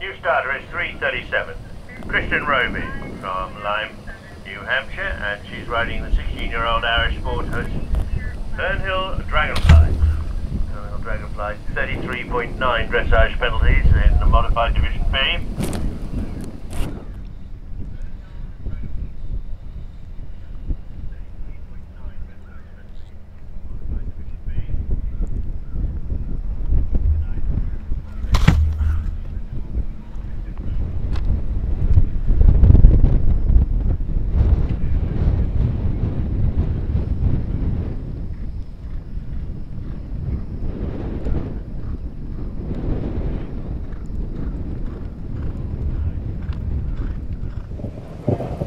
New starter is 337. Cristin Roby from Lyme, New Hampshire, and she's riding the 16-year-old Irish sport horse Fernhill Dragonfly. Fernhill Dragonfly, 33.9 dressage penalties in the modified Division B.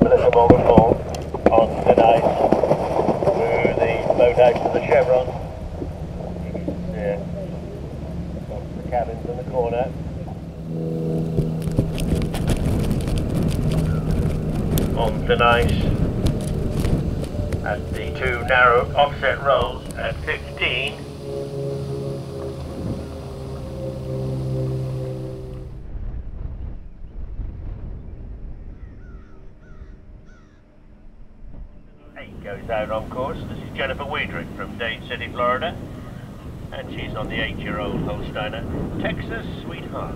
Melissa Morgan Hall on the night through the boat out to the chevron. Yeah. The cabins in the corner. On the nice at the two narrow offset rolls at 15. Eight goes out on course. This is Jennifer Wiedrich from Dade City, Florida. And she's on the eight-year-old Holsteiner, Texas Sweetheart.